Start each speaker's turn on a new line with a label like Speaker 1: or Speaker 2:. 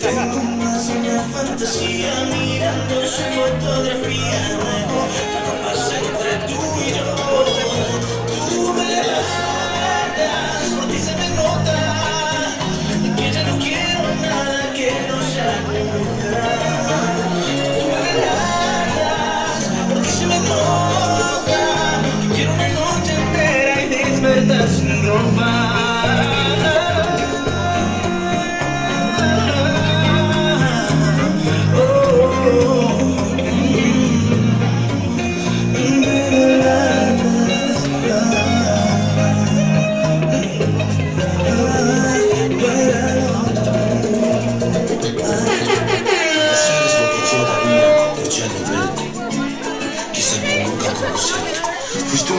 Speaker 1: Tengo más una fantasía mirando su fotografía Algo pasa entre tú y yo. Tú me levantas, por ti se me nota Que ya no quiero nada que no sea nunca
Speaker 2: 좀